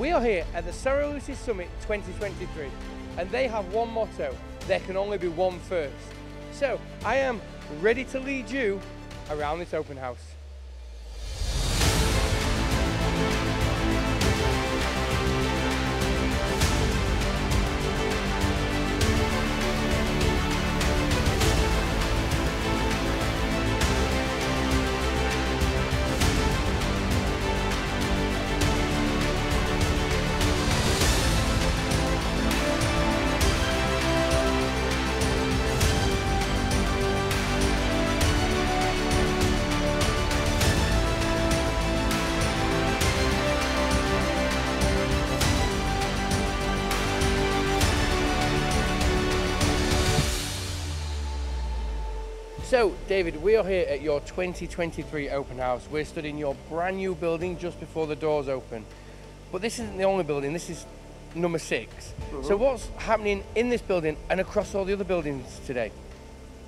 We are here at the Soraluce Summit 2023 and they have one motto, there can only be one first. So I am ready to lead you around this open house. David, we are here at your 2023 open house. We're studying your brand new building just before the doors open. But this isn't the only building, this is number 6 mm -hmm. So, what's happening in this building and across all the other buildings today?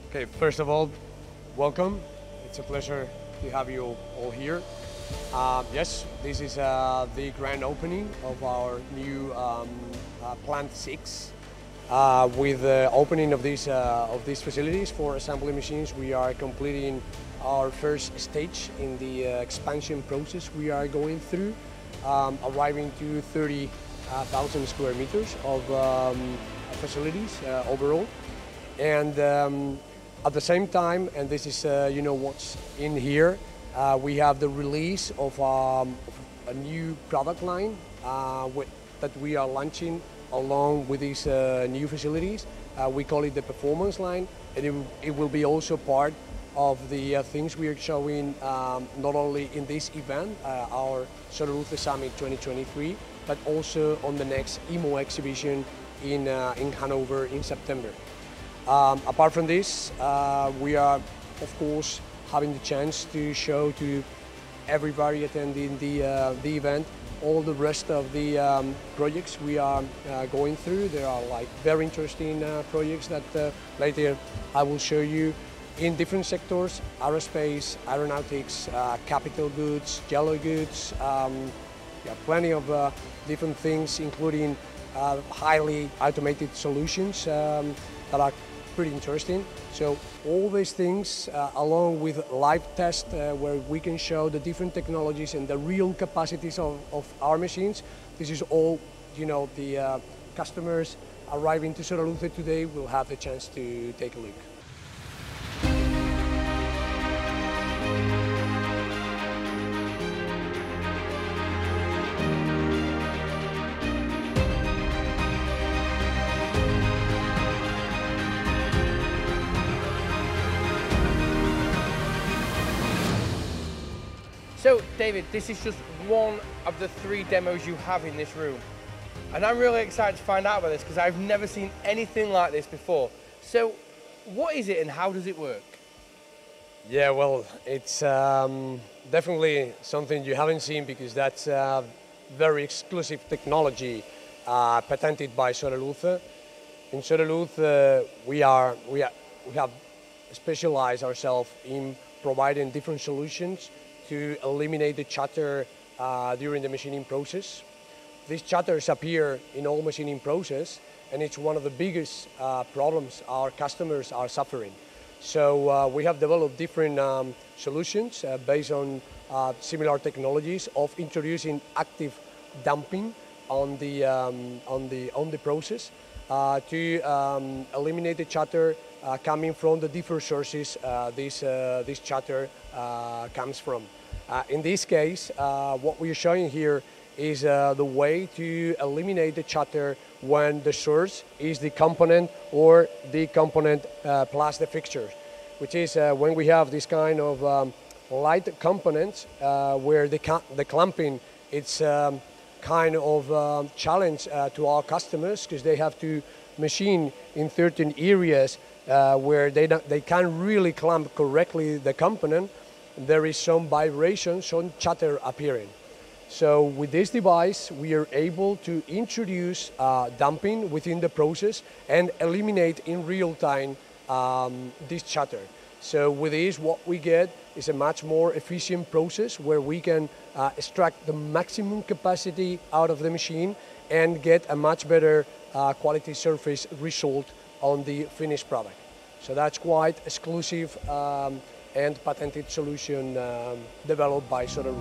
Okay, first of all, welcome. It's a pleasure to have you all here. Um, yes, this is uh, the grand opening of our new um, uh, Plant 6 uh, with the opening of these, uh, of these facilities for assembly machines, we are completing our first stage in the uh, expansion process we are going through, um, arriving to 30,000 square meters of um, facilities uh, overall. And um, at the same time, and this is uh, you know what's in here, uh, we have the release of, um, of a new product line with, that we are launching along with these uh, new facilities. Uh, we call it the performance line, and it, it will be also part of the uh, things we are showing um, not only in this event, uh, our Soraluce Summit 2023, but also on the next EMO exhibition in, uh, in Hanover in September. Um, apart from this, uh, we are, of course, having the chance to show to everybody attending the, the event all the rest of the um, projects we are uh, going through. There are like very interesting uh, projects that uh, later I will show you in different sectors, aerospace, aeronautics, uh, capital goods, yellow goods, um, yeah, plenty of uh, different things including uh, highly automated solutions um, that are pretty interesting. So all these things, uh, along with live test, uh, where we can show the different technologies and the real capacities of, of our machines, this is all, you know, the uh, customers arriving to Soraluce today will have the chance to take a look. So, David, this is just one of the three demos you have in this room. And I'm really excited to find out about this because I've never seen anything like this before. So, what is it and how does it work? Yeah, well, it's um, definitely something you haven't seen because that's uh, very exclusive technology uh, patented by Soraluce. In Soraluce, uh, we, are, we, are, we have specialized ourselves in providing different solutions to eliminate the chatter uh, during the machining process. These chatters appear in all machining process and it's one of the biggest uh, problems our customers are suffering. So uh, we have developed different um, solutions uh, based on uh, similar technologies of introducing active damping on the, um, on the, on the process uh, to um, eliminate the chatter coming from the different sources uh, this, uh, this chatter uh, comes from. Uh, in this case, what we are showing here is the way to eliminate the chatter when the source is the component or the component plus the fixture, which is when we have this kind of um, light components where the, the clamping it's um, kind of um, challenge uh, to our customers because they have to machine in certain areas uh, where they, they can't really clamp correctly the component, there is some vibration, some chatter appearing. So with this device, we are able to introduce uh, damping within the process and eliminate in real time um, this chatter. So with this, what we get is a much more efficient process where we can uh, extract the maximum capacity out of the machine and get a much better uh, quality surface result on the finished product. So that's quite exclusive um, and patented solution um, developed by Soda.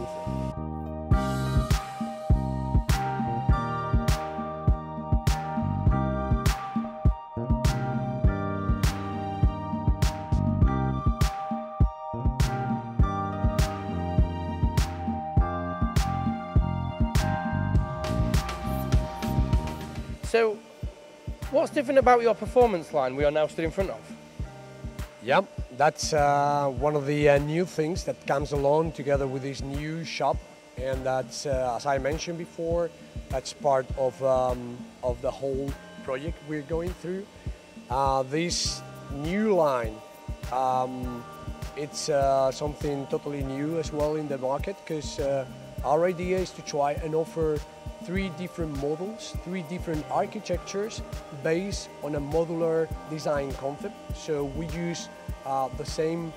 So, what's different about your performance line we are now stood in front of? Yeah, that's uh, one of the uh, new things that comes along together with this new shop, and that's, uh, as I mentioned before, that's part of, um, of the whole project we're going through. Uh, this new line, um, it's uh, something totally new as well in the market because uh, our idea is to try and offer three different models, three different architectures based on a modular design concept. So we use uh, the same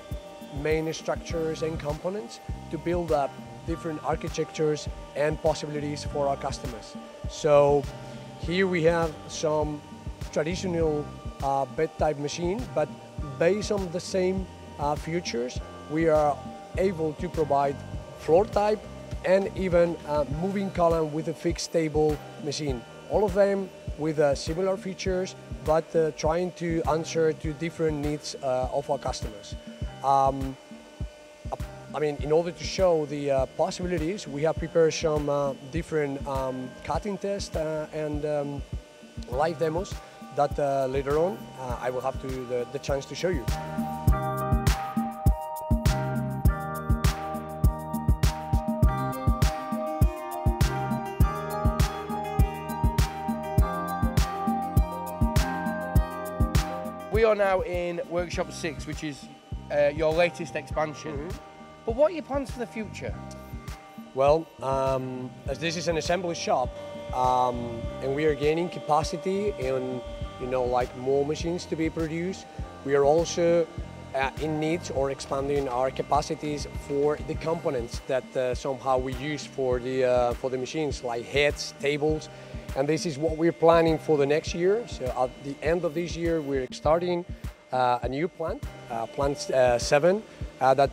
main structures and components to build up different architectures and possibilities for our customers. So here we have some traditional uh, bed type machine, but based on the same uh, features, we are able to provide floor type and even a moving column with a fixed table machine. All of them with uh, similar features, but uh, trying to answer to different needs uh, of our customers. Um, I mean, in order to show the uh, possibilities, we have prepared some uh, different um, cutting tests uh, and um, live demos that later on I will have to, the, the chance to show you. Are now in Workshop 6, which is uh, your latest expansion. Mm -hmm. But what are your plans for the future? Well, um, as this is an assembly shop, um, and we are gaining capacity and you know like more machines to be produced, we are also uh, in need or expanding our capacities for the components that uh, somehow we use for the uh, for the machines like heads, tables, and this is what we're planning for the next year. So at the end of this year, we're starting uh, a new plant, uh, plant uh, seven, uh, that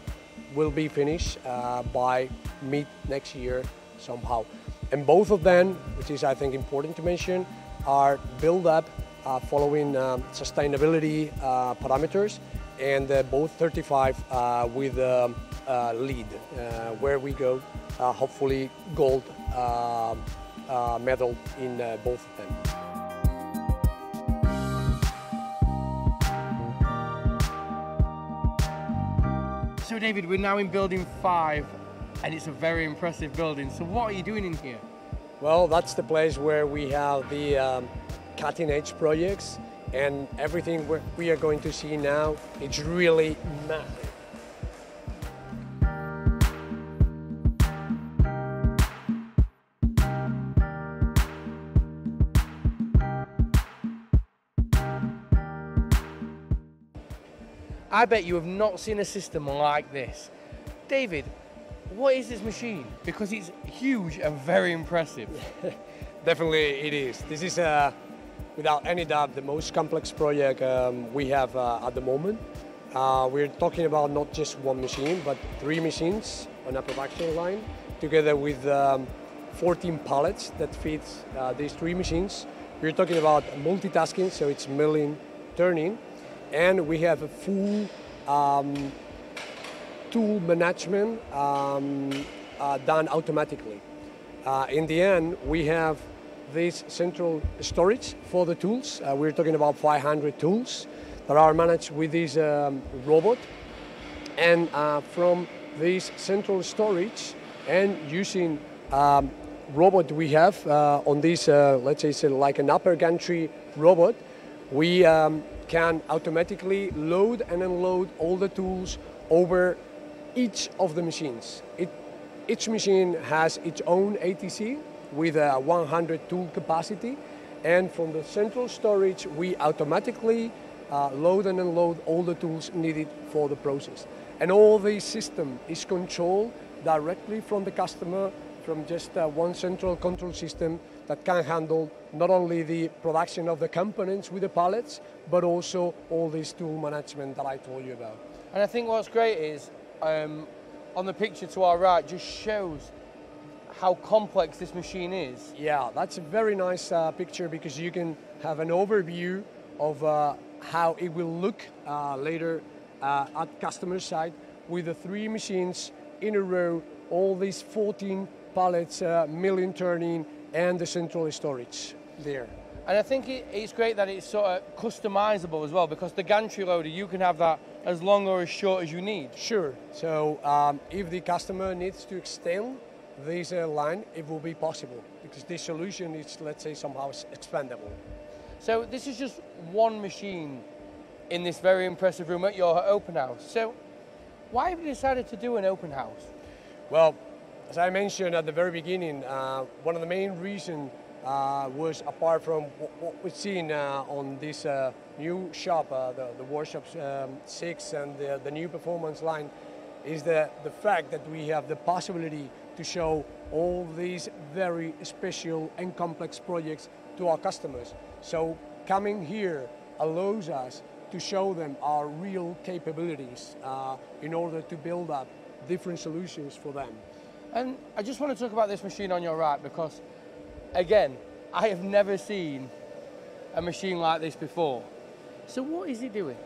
will be finished uh, by mid next year somehow. And both of them, which is I think important to mention, are built up uh, following um, sustainability parameters and both 35 with um, LEED, where we go hopefully gold um, uh, medal in uh, both of them. So David, we're now in building five and it's a very impressive building. So what are you doing in here? Well, that's the place where we have the um, cutting edge projects and everything we are going to see now, it's really massive. I bet you have not seen a system like this. David, what is this machine? Because it's huge and very impressive. Definitely it is. This is, uh, without any doubt, the most complex project um, we have uh, at the moment. Uh, we're talking about not just one machine, but three machines on a production line, together with um, 14 pallets that fit uh, these three machines. We're talking about multitasking, so it's milling, turning, and we have a full um, tool management um, uh, done automatically. Uh, in the end, we have this central storage for the tools. Uh, we're talking about 500 tools that are managed with this um, robot. And uh, from this central storage and using um, robot we have uh, on this, uh, let's say, like an upper gantry robot, we um, can automatically load and unload all the tools over each of the machines. It, each machine has its own ATC with a 100 tool capacity and from the central storage we automatically uh, load and unload all the tools needed for the process. And all this system is controlled directly from the customer from just uh, one central control system that can handle not only the production of the components with the pallets, but also all this tool management that I told you about. And I think what's great is um, on the picture to our right just shows how complex this machine is. Yeah, that's a very nice uh, picture because you can have an overview of uh, how it will look uh, later uh, at customer side with the three machines in a row, all these 14 pallets, uh, milling turning, and the central storage there. And I think it's great that it's sort of customizable as well because the gantry loader, you can have that as long or as short as you need. Sure. So um, if the customer needs to extend this uh, line, it will be possible because this solution is, let's say, somehow expandable. So this is just one machine in this very impressive room at your open house. So why have you decided to do an open house? Well, as I mentioned at the very beginning, uh, one of the main reasons uh, was apart from what we've seen uh, on this uh, new shop, uh, the, the Workshop um, 6 and the, the, new performance line, is the, the fact that we have the possibility to show all these very special and complex projects to our customers. So coming here allows us to show them our real capabilities uh, in order to build up different solutions for them. And I just want to talk about this machine on your right because, again, I have never seen a machine like this before. So what is it doing?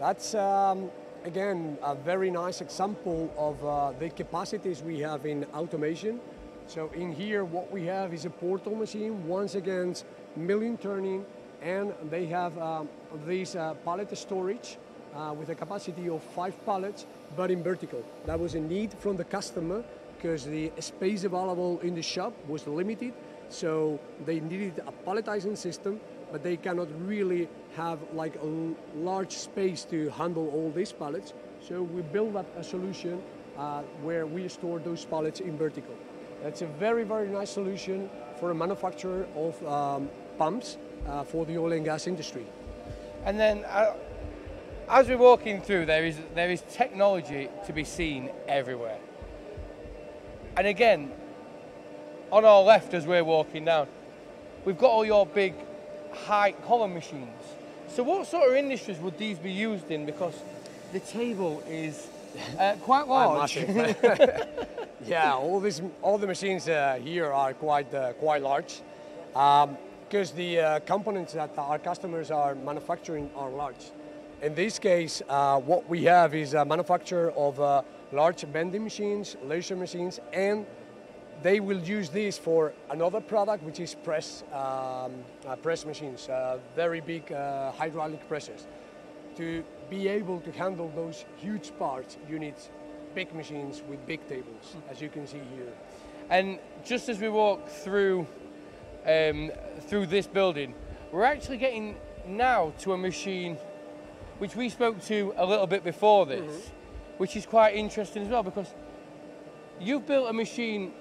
That's, um, again, a very nice example of uh, the capacities we have in automation. So in here, what we have is a portal machine, once again, milling turning, and they have um, this uh, pallet storage uh, with a capacity of five pallets, but in vertical. That was a need from the customer because the space available in the shop was limited, so they needed a palletizing system, but they cannot really have like a large space to handle all these pallets. So we built up a solution uh, where we store those pallets in vertical. That's a very, very nice solution for a manufacturer of um, pumps uh, for the oil and gas industry. And then, uh, as we're walking through, there is there is technology to be seen everywhere. And again, on our left as we're walking down, we've got all your big high column machines. So what sort of industries would these be used in? Because the table is uh, quite large. yeah, all these all the machines uh, here are quite uh, quite large. Um, because the uh, components that our customers are manufacturing are large. In this case, uh, what we have is a manufacture of uh, large bending machines, laser machines, and they will use this for another product, which is press, um, uh, press machines, uh, very big uh, hydraulic presses. To be able to handle those huge parts, you need big machines with big tables, as you can see here. And just as we walk through um, through this building, we're actually getting now to a machine which we spoke to a little bit before this, mm-hmm. Which is quite interesting as well because you've built a machine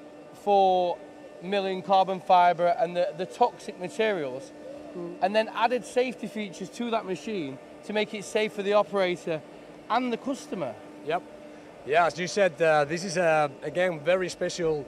for milling carbon fibre and the, the toxic materials mm. and then added safety features to that machine to make it safe for the operator and the customer. Yep. Yeah, as you said, uh, this is a, again, very special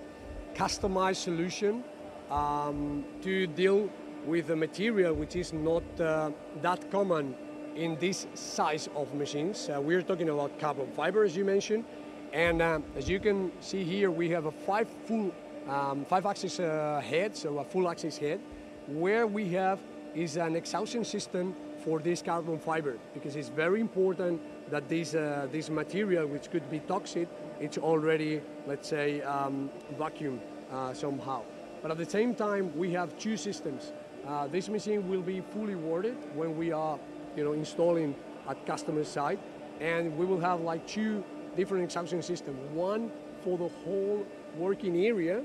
customized solution um, to deal with a material which is not uh, that common in this size of machines. Uh, we're talking about carbon fiber, as you mentioned, and uh, as you can see here, we have a five full, um, five axis uh, head, so a full axis head, where we have is an exhaustion system for this carbon fiber because it's very important that this uh, this material, which could be toxic, it's already, let's say, um, vacuum uh, somehow. But at the same time, we have two systems. Uh, this machine will be fully warded when we are you know, installing at customer side. And we will have like two different exhaustion systems. One for the whole working area,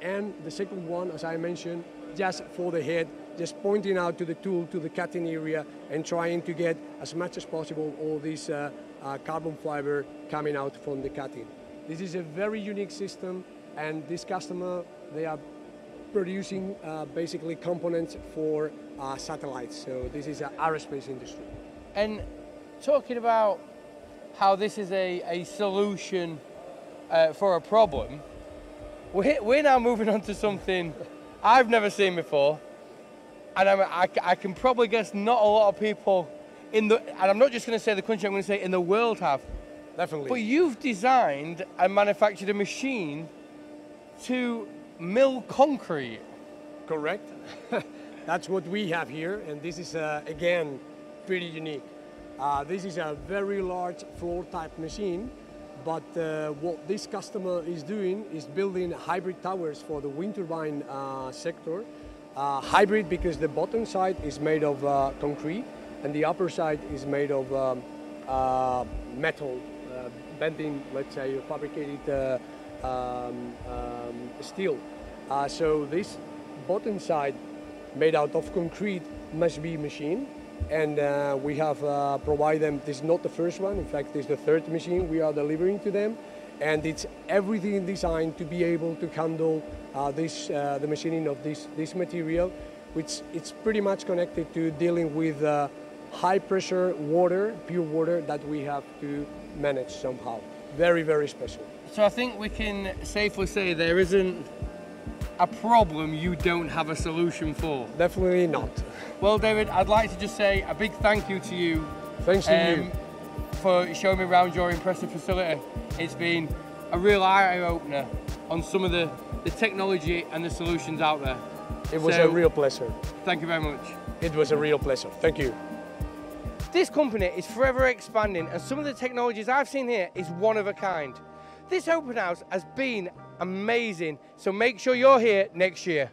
and the second one, as I mentioned, just for the head, just pointing out to the tool, to the cutting area, and trying to get as much as possible all this uh, uh, carbon fiber coming out from the cutting. This is a very unique system, and this customer, they are producing uh, basically components for uh, satellites. So this is an aerospace industry. And talking about how this is a, a solution uh, for a problem, we're, we're now moving on to something I've never seen before. And I'm, I, I can probably guess not a lot of people in the, and I'm not just going to say the country, I'm going to say in the world have. Definitely. But you've designed and manufactured a machine to mill concrete. Correct. That's what we have here, and this is uh, again pretty unique. Uh, this is a very large floor type machine, but uh, what this customer is doing is building hybrid towers for the wind turbine uh, sector. Uh, hybrid because the bottom side is made of uh, concrete and the upper side is made of um, metal, bending, let's say, fabricated um, um, steel. so this bottom side made out of concrete must be machined and uh, we have uh, provided them, this is not the first one, in fact this is the third machine we are delivering to them and it's everything designed to be able to handle uh, this, uh, the machining of this, this material which it's pretty much connected to dealing with uh, high pressure water, pure water that we have to manage somehow. Very, very special. So I think we can safely say there isn't a problem you don't have a solution for? Definitely not. Well, David, I'd like to just say a big thank you to you. Thanks to um, you. For showing me around your impressive facility. It's been a real eye-opener on some of the, the technology and the solutions out there. It was so, a real pleasure. Thank you very much. It was a real pleasure. Thank you. This company is forever expanding and some of the technologies I've seen here is one of a kind. This open house has been amazing. So make sure you're here next year.